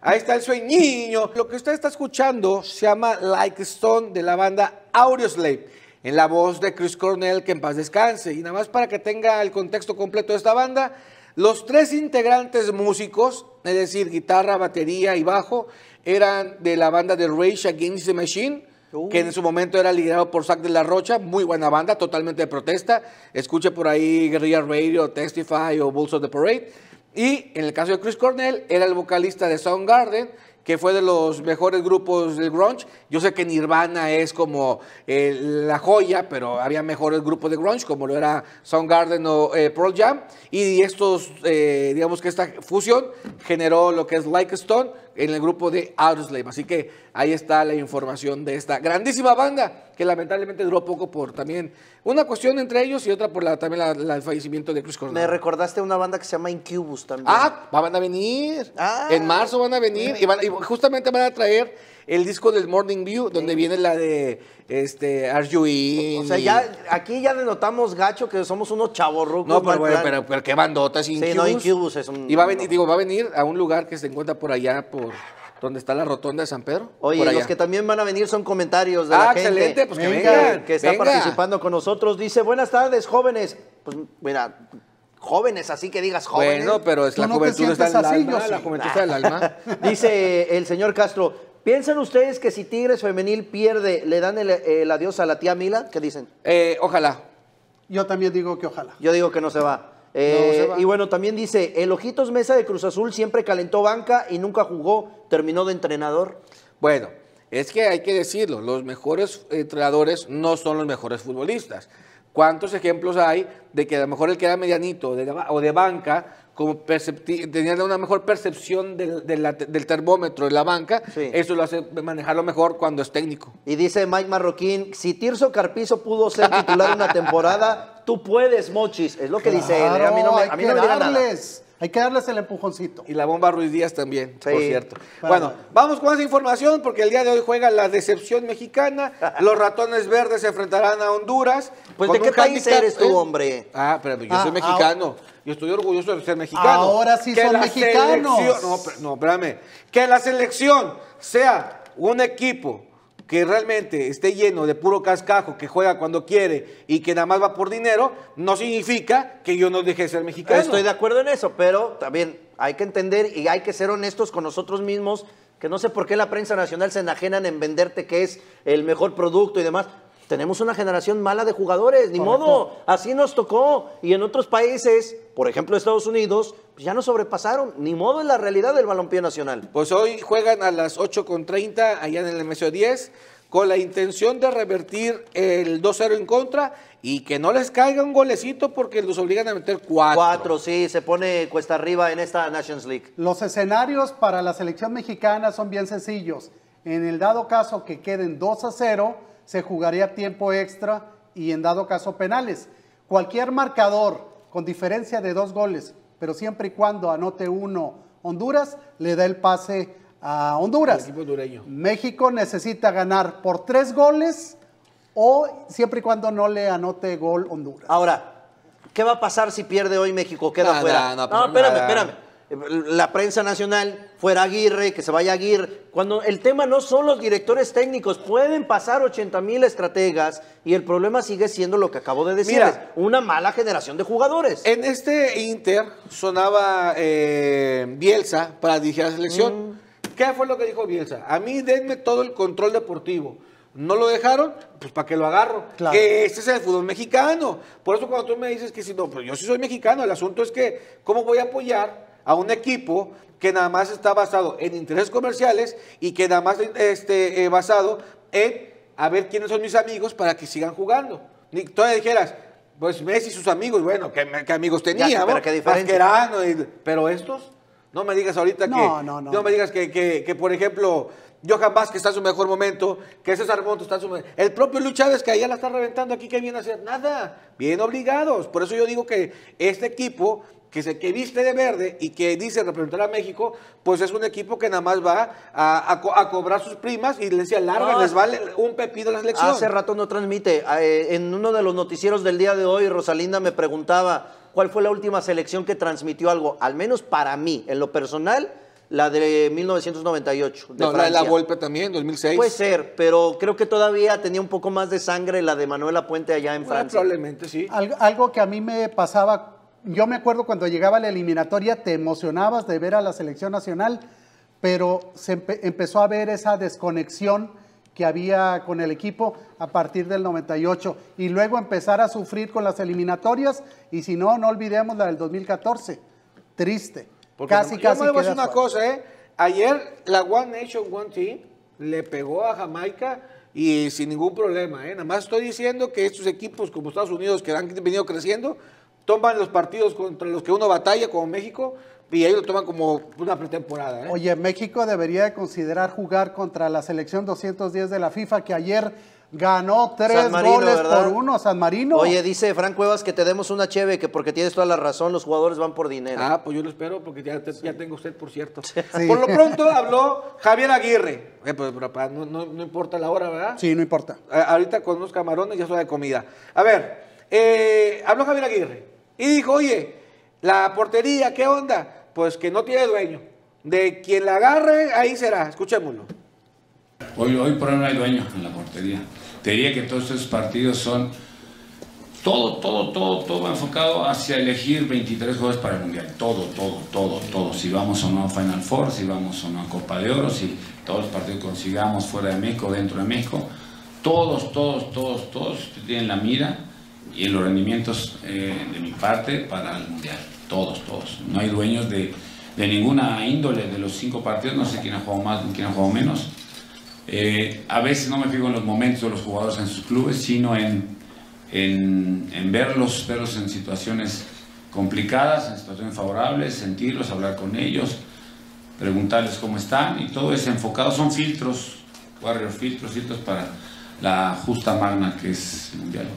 Ahí está el sueñiño. Lo que usted está escuchando se llama Like Stone de la banda Audioslave, en la voz de Chris Cornell, que en paz descanse. Y nada más para que tenga el contexto completo de esta banda, los tres integrantes músicos, es decir, guitarra, batería y bajo, eran de la banda de Rage Against the Machine, que en su momento era liderado por Zack de la Rocha, muy buena banda, totalmente de protesta. Escuche por ahí Guerrilla Radio, Testify o Bulls of the Parade. Y en el caso de Chris Cornell, era el vocalista de Soundgarden, que fue de los mejores grupos del grunge. Yo sé que Nirvana es como eh, la joya, pero había mejores grupos de grunge, como lo era Soundgarden o eh, Pearl Jam. Y estos, eh, digamos que esta fusión generó lo que es Like Stone en el grupo de Audioslave. Así que ahí está la información de esta grandísima banda, que lamentablemente duró poco por también una cuestión entre ellos y otra por la, también la- la- el fallecimiento de Chris Cornell. Me recordaste una banda que se llama Incubus también. Ah, van a venir. Ah. En marzo van a venir y, van- y justamente van a traer el disco del Morning View, donde viene la de este Are You In? o sea, y- ya aquí ya denotamos gacho que somos unos chavorrucos. No, pero, mal bueno, plan. pero, pero qué bandotas Sí, Incubus. no, Incubus es un- Y va a venir, digo, va a venir a un lugar que se encuentra por allá, por donde está la rotonda de San Pedro. Oye, los que también van a venir son comentarios de Ah, la gente. excelente, pues que Venga, vengan, Que está venga. participando con nosotros. Dice, buenas tardes, jóvenes. Pues, mira, jóvenes, así que digas jóvenes. Bueno, pero es la no juventud está en el alma, la sí. juventud está en el alma. Dice el señor Castro, ¿piensan ustedes que si Tigres Femenil pierde, le dan el, el adiós a la tía Mila? ¿Qué dicen? Eh, ojalá. Yo también digo que ojalá. Yo digo que no se va. Eh, No se va. Y bueno, también dice, el Ojitos Mesa de Cruz Azul siempre calentó banca y nunca jugó, terminó de entrenador. Bueno, es que hay que decirlo, los mejores entrenadores no son los mejores futbolistas. ¿Cuántos ejemplos hay de que a lo mejor el que era medianito de- o de banca, como percepti- tenía una mejor percepción del, del termómetro de la banca, Sí. eso lo hace manejarlo mejor cuando es técnico. Y dice Mike Marroquín, si Tirso Carpizo pudo ser titular una temporada, tú puedes, Mochis. Es lo que dice él. ¿eh? A mí no me, a mí que no me diga nada. Hay que darles el empujoncito. Y la bomba Ruiz Díaz también, por cierto. Para- Bueno, vamos con más información porque el día de hoy juega la decepción mexicana. Los ratones verdes se enfrentarán a Honduras. Pues, ¿de qué país eres tú, hombre? Ah, pero yo Ah, soy ah, mexicano. Yo estoy orgulloso de ser mexicano. Ahora sí son la mexicanos. no, no, espérame. Que la selección sea un equipo que realmente esté lleno de puro cascajo, que juega cuando quiere y que nada más va por dinero, no significa que yo no deje de ser mexicano. Estoy de acuerdo en eso, pero también hay que entender y hay que ser honestos con nosotros mismos, que no sé por qué la prensa nacional se enajenan en venderte que es el mejor producto y demás. Tenemos una generación mala de jugadores, ni modo, así nos tocó. Y en otros países, por ejemplo Estados Unidos, pues ya nos sobrepasaron. Ni modo es la realidad del balompié nacional. Pues hoy juegan a las 8.30 allá en el MSO10 con la intención de revertir el 2-0 en contra y que no les caiga un golecito porque los obligan a meter cuatro. Cuatro, sí, se pone cuesta arriba en esta Nations League. Los escenarios para la selección mexicana son bien sencillos. En el dado caso que queden 2 a 0, se jugaría tiempo extra y en dado caso penales. Cualquier marcador con diferencia de dos goles, pero siempre y cuando anote uno Honduras, le da el pase a Honduras. Al equipo hondureño. México necesita ganar por tres goles o siempre y cuando no le anote gol Honduras. Ahora, ¿qué va a pasar si pierde hoy México? Queda fuera. no pasa espérame, espérame. La prensa nacional, fuera Aguirre, que se vaya Aguirre. Cuando el tema no son los directores técnicos, pueden pasar 80 mil estrategas y el problema sigue siendo lo que acabo de decir: Mira. una mala generación de jugadores. En este Inter sonaba eh, Bielsa para dirigir a la selección. Mm. ¿Qué fue lo que dijo Bielsa? A mí denme todo el control deportivo. ¿No lo dejaron? Pues para que lo agarro. Claro. Que este es el fútbol mexicano. Por eso cuando tú me dices que si no, pues yo sí soy mexicano. El asunto es que, ¿cómo voy a apoyar a un equipo que nada más está basado en intereses comerciales y que nada más este, eh, basado en a ver quiénes son mis amigos para que sigan jugando? Ni todavía dijeras, pues Messi y sus amigos, bueno, ¿qué, qué amigos tenía? Ya, pero no? qué diferencia. Mascherano y- pero estos, no me digas ahorita No, que, no, no. me digas que, que- que, por ejemplo, Johan Vázquez está en su mejor momento, que César Montes está en su mejor El propio Luis Chávez, que allá la está reventando aquí, ¿qué viene a hacer? Nada, bien obligados. Por eso yo digo que este equipo que se que viste de verde y que dice representar a México, pues es un equipo que nada más va a, a cobrar sus primas y les decía, larga, les vale un pepino la selección. Hace rato no transmite. Eh, en uno de los noticieros del día de hoy, Rosalinda me preguntaba cuál fue la última selección que transmitió algo, al menos para mí, en lo personal, la de 1998. De no, la de la Volpe también, 2006. Puede ser, pero creo que todavía tenía un poco más de sangre la de Manuela Puente allá en Francia. Probablemente, sí. algo que a mí me pasaba yo me acuerdo cuando llegaba la eliminatoria, te emocionabas de ver a la selección nacional, pero se empezó a ver esa desconexión que había con el equipo a partir del 98 y luego empezar a sufrir con las eliminatorias y si no, no olvidemos la del 2014. Triste. Casi, casi. Yo me voy a una cosa, ¿eh? Ayer la One Nation, One Team le pegó a Jamaica y sin ningún problema, ¿eh? Nada más estoy diciendo que estos equipos como Estados Unidos que han venido creciendo toman los partidos contra los que uno batalla, como México, y ahí lo toman como una pretemporada. ¿eh? Oye, México debería de considerar jugar contra la selección 210 de la FIFA, que ayer ganó tres goles por uno a San Marino. Oye, dice Frank Cuevas que te demos una cheve, que porque tienes toda la razón, los jugadores van por dinero. Ah, pues yo lo espero, porque ya, ya tengo usted, por cierto. Por lo pronto habló Javier Aguirre. Eh, pues, no, no, importa la hora, ¿verdad? Sí, no importa. ahorita con unos camarones ya es de comida. A ver, eh, habló Javier Aguirre. Y dijo, oye, la portería, ¿qué onda? Pues que no tiene dueño. De quien la agarre, ahí será. Escuchémoslo. Hoy, hoy por hoy no hay dueño en la portería. Te diría que todos estos partidos son todo, todo, todo, todo enfocado hacia elegir 23 jugadores para el Mundial. Todo, todo, todo, todo. Si vamos o no a Final Four, si vamos o no a Copa de Oro, si todos los partidos consigamos fuera de México, dentro de México. Todos, todos, todos, todos tienen la mira y los rendimientos eh, de mi parte para el Mundial. Todos, todos. No hay dueños de, de, ninguna índole de los cinco partidos, no sé quién ha jugado más quién ha jugado menos. Eh, a veces no me fijo en los momentos de los jugadores en sus clubes, sino en, en, en verlos, verlos en situaciones complicadas, en situaciones favorables, sentirlos, hablar con ellos, preguntarles cómo están y todo es enfocado, son filtros, Warrior filtros, filtros para la justa magna que es el Mundial.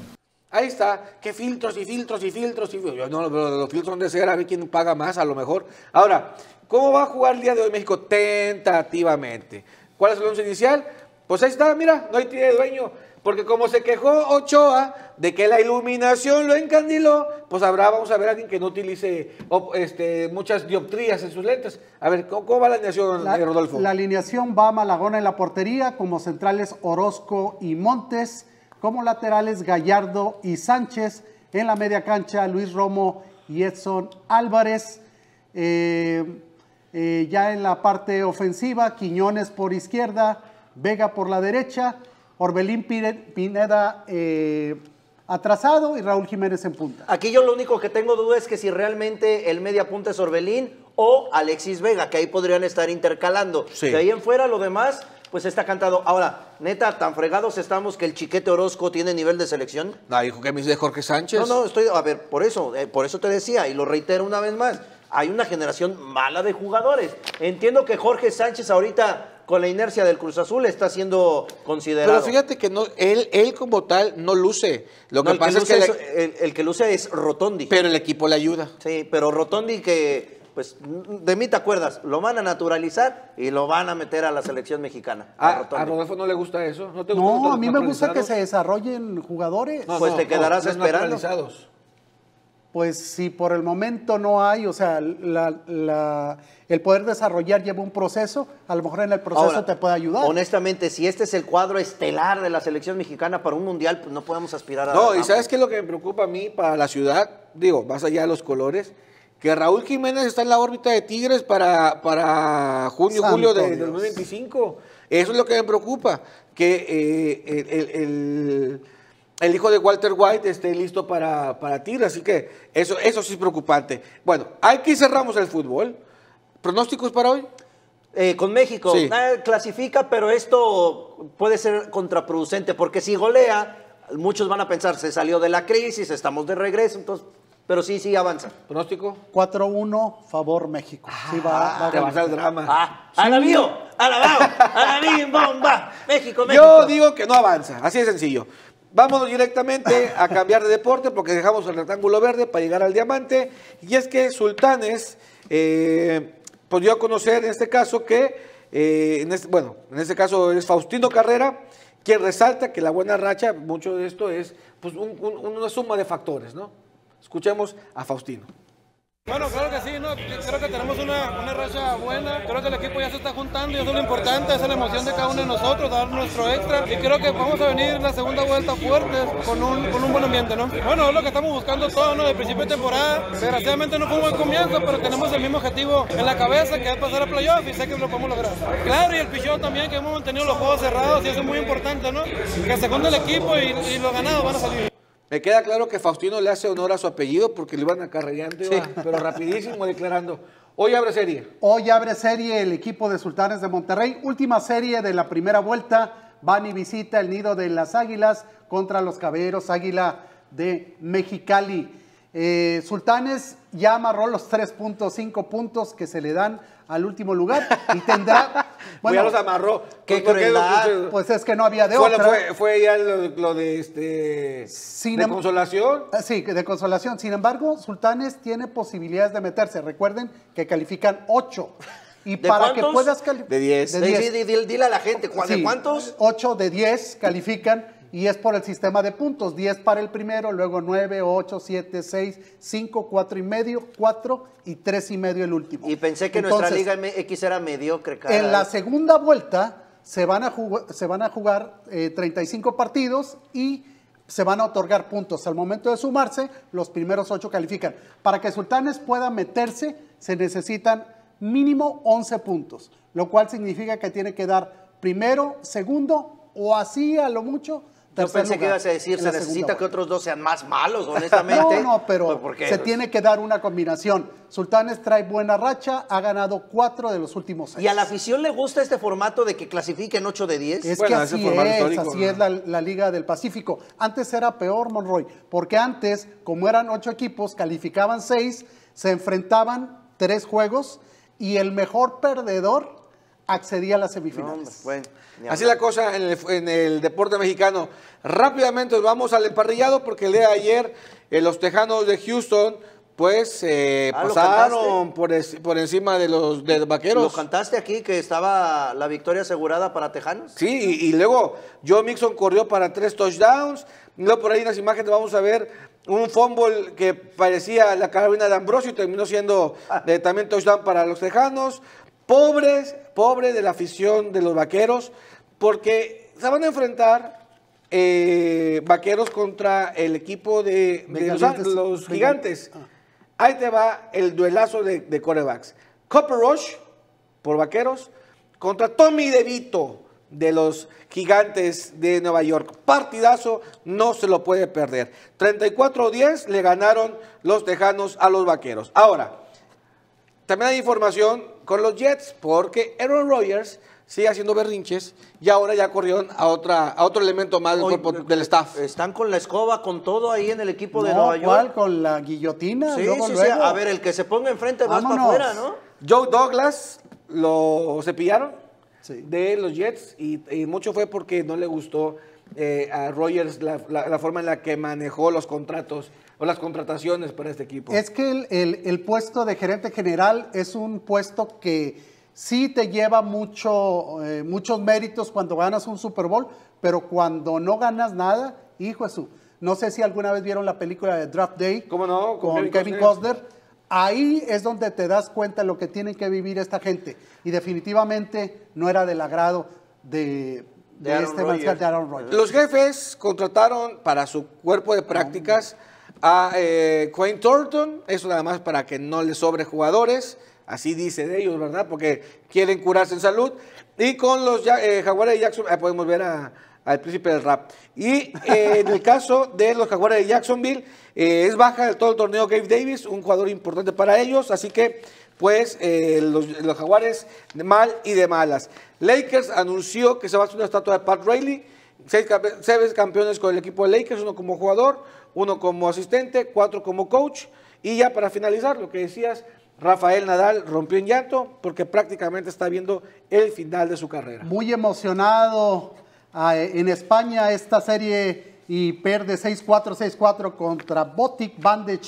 Ahí está, qué filtros y filtros y filtros. Y, no, los filtros de ser a ver quién paga más a lo mejor. Ahora, ¿cómo va a jugar el día de hoy México? Tentativamente. ¿Cuál es el once inicial? Pues ahí está, mira, no hay tiene dueño. Porque como se quejó Ochoa de que la iluminación lo encandiló, pues habrá, vamos a ver a alguien que no utilice este, muchas dioptrías en sus lentes. A ver, ¿cómo, va la alineación, la, Rodolfo? La alineación va a Malagón en la portería, como centrales Orozco y Montes. Como laterales Gallardo y Sánchez. En la media cancha Luis Romo y Edson Álvarez. Eh, eh, ya en la parte ofensiva, Quiñones por izquierda, Vega por la derecha, Orbelín Pineda eh, atrasado y Raúl Jiménez en punta. Aquí yo lo único que tengo duda es que si realmente el media punta es Orbelín o Alexis Vega, que ahí podrían estar intercalando. De ahí en fuera lo demás pues está cantado. Ahora, neta, tan fregados estamos que el chiquete Orozco tiene nivel de selección. No, dijo que me dice Jorge Sánchez. No, no, estoy, a ver, por eso, eh, por eso te decía, y lo reitero una vez más, hay una generación mala de jugadores. Entiendo que Jorge Sánchez ahorita con la inercia del Cruz Azul está siendo considerado. Pero fíjate que no, él, él como tal no luce. Lo que pasa es que el, que luce es Rotondi. Pero el equipo le ayuda. Sí, pero Rotondi que pues de mí te acuerdas, lo van a naturalizar y lo van a meter a la selección mexicana. Ah, a, Rodolfo no le gusta eso. No, a mí me gusta que se desarrollen jugadores. pues te quedarás esperando. Pues si por el momento no hay, o sea, el poder desarrollar lleva un proceso, a lo mejor en el proceso te puede ayudar. Honestamente, si este es el cuadro estelar de la selección mexicana para un mundial, pues no podemos aspirar a... No, y ¿sabes qué es lo que me preocupa a mí para la ciudad? Digo, más allá de los colores, que Raúl Jiménez está en la órbita de Tigres para, para junio, julio de, 2025. Eso es lo que me preocupa, que eh, el, hijo de Walter White esté listo para, para Tigres. Así que eso, eso sí es preocupante. Bueno, aquí cerramos el fútbol. ¿Pronósticos para hoy? Eh, con México. Clasifica, pero esto puede ser contraproducente, porque si golea, muchos van a pensar, se salió de la crisis, estamos de regreso, entonces pero sí, sí avanza. ¿Pronóstico? 4-1, favor México. sí, va, va te vas al drama. Ah, sí. alabado, alabín, bomba, México, México. Yo digo que no avanza, así de sencillo. Vámonos directamente a cambiar de deporte porque dejamos el rectángulo verde para llegar al diamante. Y es que Sultanes eh, pues dio a conocer en este caso que, eh, en este- bueno, en este caso es Faustino Carrera, quien resalta que la buena racha, mucho de esto es pues, un- un- una suma de factores, ¿no? Escuchemos a Faustino. Bueno, claro que sí, ¿no? creo que tenemos una, una racha buena, creo que el equipo ya se está juntando y eso es lo importante, esa es la emoción de cada uno de nosotros, dar nuestro extra y creo que vamos a venir la segunda vuelta fuertes con un, con un buen ambiente, ¿no? Bueno, es lo que estamos buscando todos, ¿no? De principio de temporada, desgraciadamente no fue un buen comienzo, pero tenemos el mismo objetivo en la cabeza que es pasar a playoff y sé que lo podemos lograr. Claro, y el pichón también, que hemos mantenido los juegos cerrados y eso es muy importante, ¿no? Que se junte el equipo y, y los ganados van a salir. Me queda claro que Faustino le hace honor a su apellido porque lo iban acarreando, iba, pero rapidísimo declarando. Hoy abre serie. Hoy abre serie el equipo de Sultanes de Monterrey. Última serie de la primera vuelta. Van y visita el nido de las Águilas contra los Caballeros Águila de Mexicali. Eh, Sultanes ya amarró los 3.5 puntos que se le dan al último lugar y tendrá. Bueno, ya los amarró. qué ¿Por qué lo crueldad. Pues es que no había de otra. fue, fue ya lo, lo de este Sin de em- consolación. Ah, Sí, de consolación. Sin embargo, Sultanes tiene posibilidades de meterse. Recuerden que califican 8. Y ¿De para que cuántos? puedas calificar. De 10. De Sí, 10. sí, di- di- dile a la gente, ¿cu- ¿de Sí, cuántos? 8 de 10 califican y es por el sistema de puntos. 10 para el primero, luego 9, 8, 7, 6, 5, 4 y medio, 4 y 3 y medio el último. Y pensé que Entonces, nuestra Liga MX era mediocre, caray. En la segunda vuelta se van a jugar, se van a jugar eh, 35 partidos y se van a otorgar puntos. Al momento de sumarse, los primeros 8 califican. Para que Sultanes pueda meterse, se necesitan mínimo 11 puntos, lo cual significa que tiene que dar primero, segundo o así a lo mucho. Yo pensé que ibas a decir, se necesita que otros dos sean más malos, honestamente. No, no, pero Pues, ¿por qué? se tiene que dar una combinación. Sultanes trae buena racha, ha ganado 4 de los últimos 6. ¿Y a la afición le gusta este formato de que clasifiquen 8 de 10? Es Bueno, que así es, así ¿no? es la, la Liga del Pacífico. Antes era peor, Monroy, porque antes, como eran ocho equipos, calificaban seis, se enfrentaban tres juegos y el mejor perdedor accedía a las No, semifinales. bueno, Así la cosa en el, en el deporte mexicano. Rápidamente vamos al emparrillado porque el día de ayer eh, los Tejanos de Houston pues eh, Ah, ¿lo pasaron por, es- por encima de los de los ¿Lo vaqueros. cantaste aquí que estaba la victoria asegurada para Tejanos? Sí, y, y luego Joe Mixon corrió para tres touchdowns. Luego por ahí en las imágenes vamos a ver un fumble que parecía la carabina de Ambrosio y terminó siendo eh, también touchdown para los Tejanos. Pobres, pobre de la afición de los vaqueros, porque se van a enfrentar eh, vaqueros contra el equipo de, de los, gigantes. Ahí te va el duelazo de, de corebacks. Copper Rush por vaqueros contra Tommy DeVito de los gigantes de Nueva York. Partidazo, no se lo puede perder. 34-10 le ganaron los tejanos a los vaqueros. Ahora, también hay información con los Jets porque Aaron Rodgers sigue haciendo berrinches y ahora ya corrieron a, otra, a otro elemento más del, cuerpo del staff. Están con la escoba, con todo ahí en el equipo de No, Nueva ¿cuál? York. Con la guillotina. Sí, luego, sí, sí. A ver, el que se ponga enfrente vas para afuera, ¿no? Joe Douglas lo cepillaron Sí. de los Jets y, y mucho fue porque no le gustó eh, a Rogers la, la- la forma en la que manejó los contratos o las contrataciones para este equipo. Es que el, el- el puesto de gerente general es un puesto que sí te lleva mucho, eh, muchos méritos cuando ganas un Super Bowl, pero cuando no ganas nada, hijo de su. No sé si alguna vez vieron la película de Draft Day ¿Cómo no? Con con, Kevin Costner. Ahí es donde te das cuenta de lo que tienen que vivir esta gente. Y definitivamente no era del agrado de, De de Aaron este Rodgers. de Aaron Rodgers. Los jefes contrataron para su cuerpo de prácticas a eh, Thornton, eso nada más para que no le sobre jugadores, así dice de ellos, ¿verdad? Porque quieren curarse en salud. Y con los eh, Jaguares de Jackson, ahí podemos ver a- al príncipe del rap. Y eh, en el caso de los Jaguares de Jacksonville, eh, es baja de todo el torneo Gabe Davis, un jugador importante para ellos, así que pues eh, los, Jaguares de mal y de malas. Lakers anunció que se va a hacer una estatua de Pat Riley, seis, seis campeones con el equipo de Lakers, uno como jugador, uno como asistente, cuatro como coach. Y ya para finalizar, lo que decías, Rafael Nadal rompió en llanto porque prácticamente está viendo el final de su carrera. Muy emocionado ah, en España esta serie y pierde 6-4, 6-4 contra Botic Van de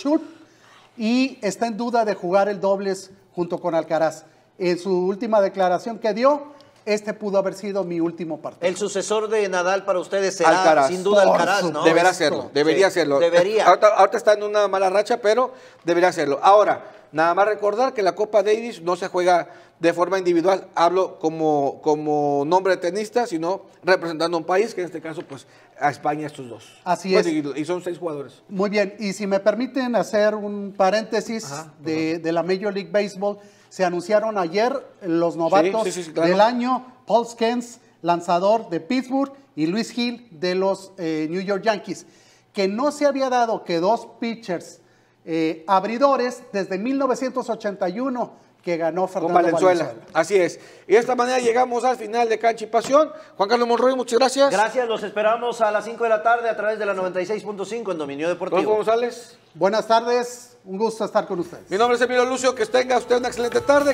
y está en duda de jugar el dobles junto con Alcaraz. En su última declaración que dio, este pudo haber sido mi último partido. El sucesor de Nadal para ustedes será sin duda Alcaraz, ¿no? Deberá serlo, debería serlo. Debería. Ahorita, está en una mala racha, pero debería serlo. Ahora, nada más recordar que la Copa Davis no se juega de forma individual, hablo como, como nombre de tenista, sino representando a un país, que en este caso, pues, a España estos dos. Así Pues, es. Y, y son seis jugadores. Muy bien, y si me permiten hacer un paréntesis de, de la Major League Baseball, se anunciaron ayer los novatos sí, sí, sí, claro. del año, Paul Skens, lanzador de Pittsburgh, y Luis Hill de los eh, New York Yankees, que no se había dado que dos pitchers eh, abridores desde 1981 que ganó Con Fernando Valenzuela. Valenzuela. Así es. Y de esta manera llegamos al final de Cancha y Pasión. Juan Carlos Monroy, muchas gracias. Gracias, los esperamos a las 5 de la tarde a través de la 96.5 en Dominio Rodolfo Deportivo. González. Buenas tardes, un gusto estar con ustedes. Mi nombre es Emilio Lucio. Que tenga usted una excelente tarde.